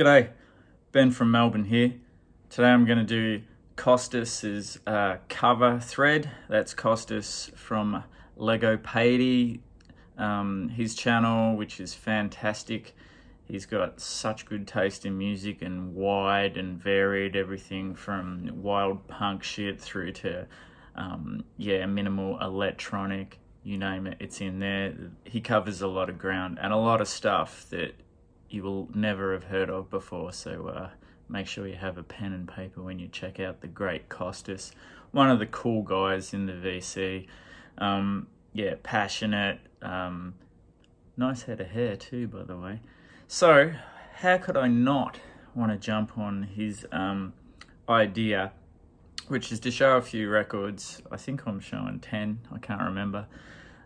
G'day, Ben from Melbourne here. Today I'm going to do Kostis's uh, cover thread. That's Kostis from Legopaidi, um, his channel, which is fantastic. He's got such good taste in music and wide and varied everything from wild punk shit through to, um, yeah, minimal electronic, you name it, it's in there. He covers a lot of ground and a lot of stuff that you will never have heard of before. So uh, make sure you have a pen and paper when you check out the great Kostis, one of the cool guys in the VC. Um, yeah, passionate, um, nice head of hair too, by the way. So, how could I not want to jump on his um, idea, which is to show a few records? I think I'm showing 10, I can't remember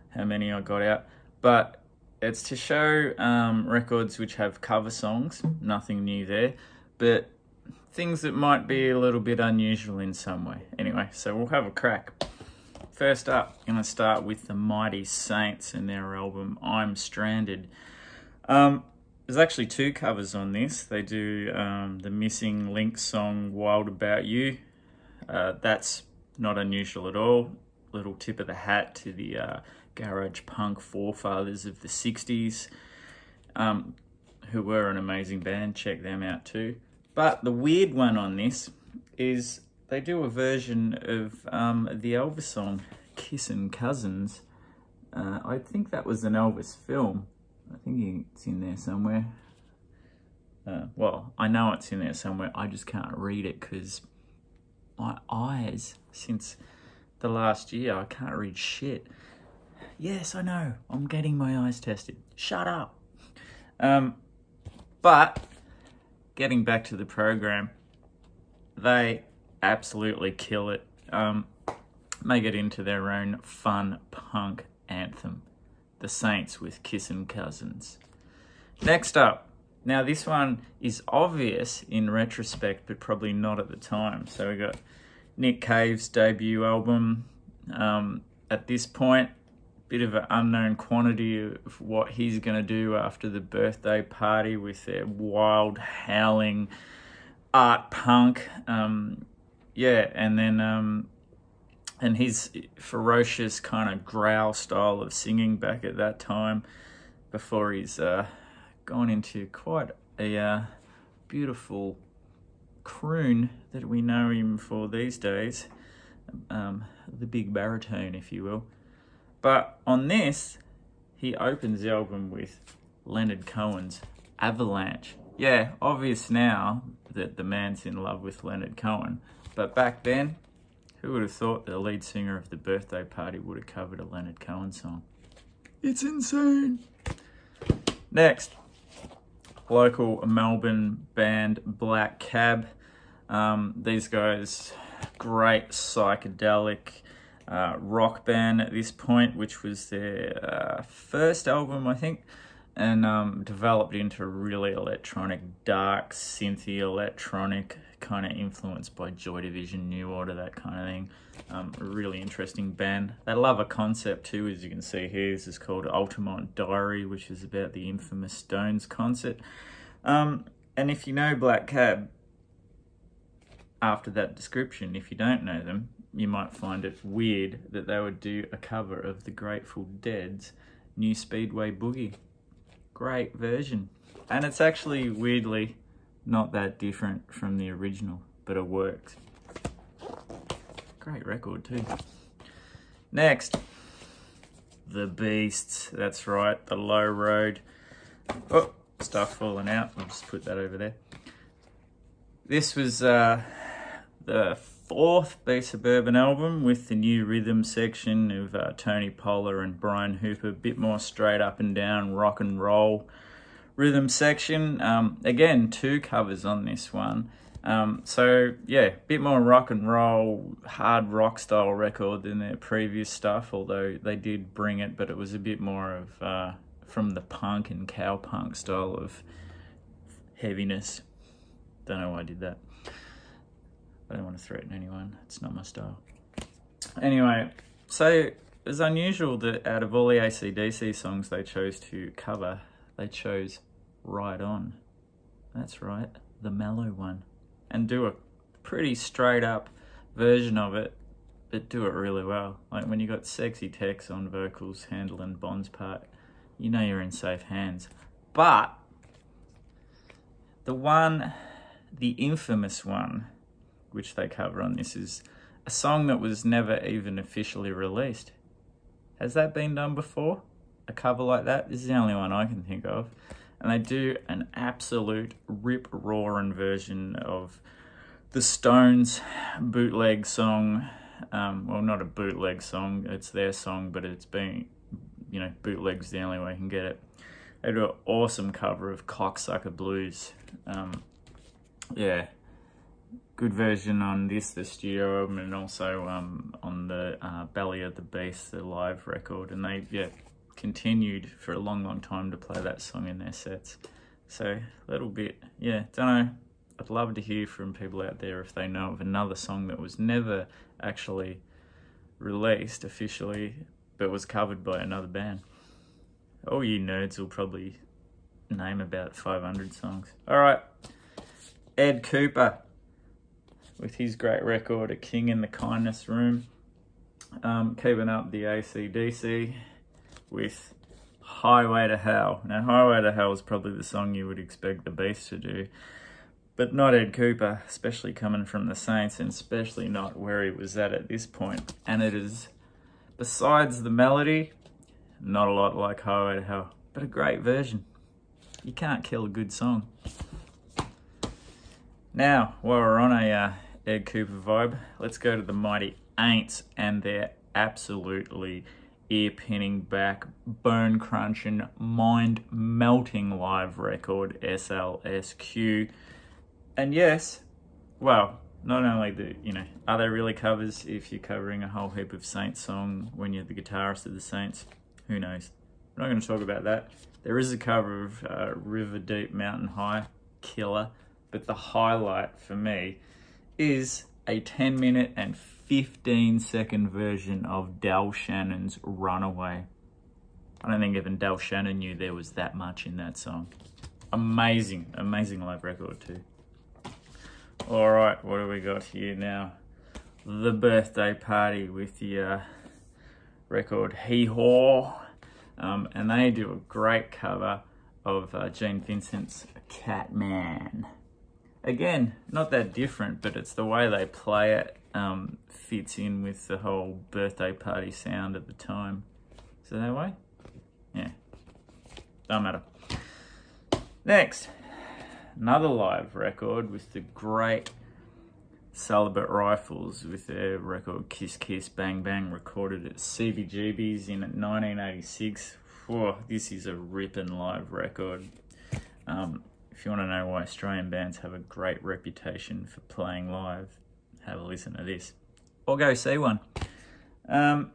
how many I got out, but it's to show um, records which have cover songs, nothing new there, but things that might be a little bit unusual in some way. Anyway, so we'll have a crack. First up, I'm going to start with the Mighty Saints and their album I'm Stranded. Um, there's actually two covers on this. They do um, the Missing Link song Wild About You. Uh, that's not unusual at all. Little tip of the hat to the uh, garage punk forefathers of the 60s, um, who were an amazing band. Check them out too. But the weird one on this is they do a version of um, the Elvis song Kissin' Cousins. Uh, I think that was an Elvis film. I think it's in there somewhere. Uh, well, I know it's in there somewhere. I just can't read it because my eyes, since the last year, I can't read shit. Yes, I know. I'm getting my eyes tested. Shut up. Um, but getting back to the program, they absolutely kill it. Um, make it into their own fun punk anthem. The Saints with Kissin' Cousins. Next up, now this one is obvious in retrospect, but probably not at the time. So we got Nick Cave's debut album. Um, at this point, bit of an unknown quantity of what he's going to do after the birthday party with their wild howling art punk. Um, yeah, and then um, and his ferocious kind of growl style of singing back at that time before he's uh, gone into quite a uh, beautiful croon that we know him for these days. Um, the big baritone, if you will. But on this, he opens the album with Leonard Cohen's Avalanche. Yeah, obvious now that the man's in love with Leonard Cohen. But back then, who would have thought the lead singer of the birthday party would have covered a Leonard Cohen song? It's insane. Next, local Melbourne band Black Cab. Um, these guys, great psychedelic uh, rock band at this point, which was their uh, first album, I think, and um, developed into really electronic, dark, synthy electronic, kind of influenced by Joy Division, New Order, that kind of thing. Um, really interesting band. They love a concept too, as you can see here. This is called Altamont Diary, which is about the infamous Stones concert. Um, and if you know Black Cab, after that description, if you don't know them, you might find it weird that they would do a cover of the Grateful Dead's New Speedway Boogie. Great version. And it's actually weirdly not that different from the original, but it works. Great record too. Next, The Beasts. That's right, The Low Road. Oh, stuff falling out. I'll just put that over there. This was uh, the fourth Beasts of Bourbon album with the new rhythm section of uh, Tony Pola and Brian Hooper, a bit more straight up and down rock and roll rhythm section. Um, again, two covers on this one. Um, so yeah, bit more rock and roll, hard rock style record than their previous stuff. Although they did bring it, but it was a bit more of uh, from the punk and cowpunk style of heaviness. Don't know why I did that. I don't want to threaten anyone. It's not my style. Anyway, so it's unusual that out of all the ACDC songs they chose to cover, they chose Ride On. That's right, the mellow one. And do a pretty straight up version of it, but do it really well. Like when you got sexy Tex on vocals handling Bon's part, you know you're in safe hands. But the one, the infamous one, which they cover on this, is a song that was never even officially released. Has that been done before? A cover like that? This is the only one I can think of. And they do an absolute rip roaring version of the Stones bootleg song. Um, well, not a bootleg song, it's their song, but it's been, you know, bootleg's the only way you can get it. They do an awesome cover of Cocksucker Blues. Um, yeah, good version on this, the studio album, and also um, on the uh, Belly of the Beast, the live record. And they, yeah, continued for a long, long time to play that song in their sets. So, a little bit, yeah, don't know. I'd love to hear from people out there if they know of another song that was never actually released officially, but was covered by another band. All you nerds will probably name about 500 songs. All right, Ed Kuepper with his great record, A King in the Kindness Room. Um, keeping up the ACDC with Highway to Hell. Now, Highway to Hell is probably the song you would expect the Beast to do, but not Ed Kuepper, especially coming from the Saints, and especially not where he was at at this point. And it is, besides the melody, not a lot like Highway to Hell, but a great version. You can't kill a good song. Now, while we're on a uh, Ed Kuepper vibe, let's go to the Mighty Aints and their absolutely ear pinning back, bone crunching, mind melting live record, SLSQ. And yes, well, not only the, you know, are they really covers if you're covering a whole heap of Saints song when you're the guitarist of the Saints? Who knows? We're not going to talk about that. There is a cover of uh, River Deep Mountain High, killer, but the highlight for me is a 10 minute and 15 second version of Del Shannon's Runaway. I don't think even Del Shannon knew there was that much in that song. Amazing, amazing live record too. All right, what do we got here now? The birthday party with the uh, record Hee Haw. Um, and they do a great cover of uh, Gene Vincent's Catman. Again, not that different, but it's the way they play it um, fits in with the whole birthday party sound at the time. Is it that way? Yeah. Don't matter. Next, another live record with the great Celibate Rifles with their record Kiss Kiss Bang Bang recorded at CBGB's in 1986. Whoa, this is a ripping live record. Um, if you want to know why Australian bands have a great reputation for playing live, have a listen to this. Or go see one. Um,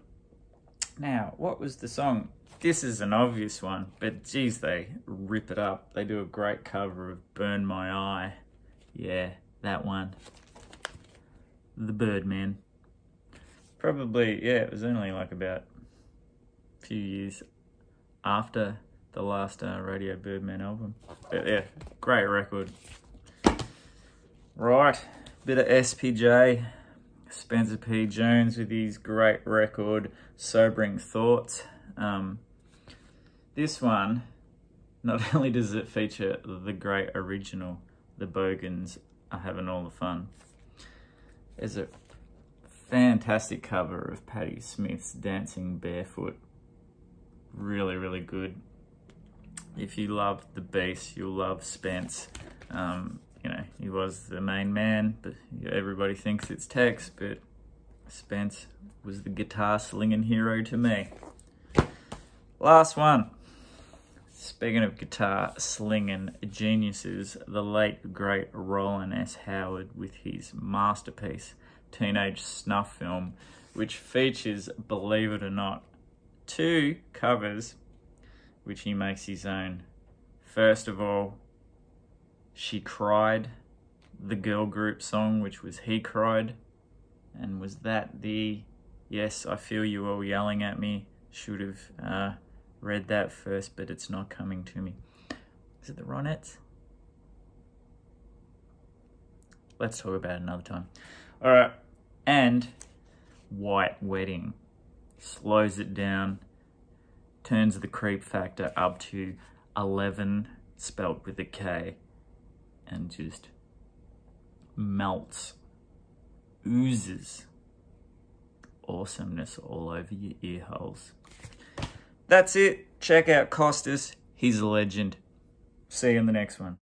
now, what was the song? This is an obvious one, but geez, they rip it up. They do a great cover of Burn My Eye. Yeah, that one. The Birdman. Probably, yeah, it was only like about a few years after the last uh, Radio Birdman album. But yeah, great record. Right, bit of SPJ. Spencer P. Jones with his great record, Sobering Thoughts. Um, this one, not only does it feature the great original, the Bogans are having all the fun. There's a fantastic cover of Patti Smith's Dancing Barefoot. Really, really good. If you love the Beast, you'll love Spence. Um, you know, he was the main man, but everybody thinks it's Tex, but Spence was the guitar slinging hero to me. Last one. Speaking of guitar slinging geniuses, the late great Rowland S. Howard with his masterpiece, Teenage Snuff Film, which features, believe it or not, two covers which he makes his own. First of all, She Cried, the girl group song, which was He Cried. And was that the Yes, I Feel You All Yelling at Me? Should have uh, read that first, but it's not coming to me. Is it the Ronettes? let's talk about another time. All right, and White Wedding slows it down, turns the creep factor up to 11, spelt with a K, and just melts, oozes awesomeness all over your ear holes. That's it. Check out Kostis. He's a legend. See you in the next one.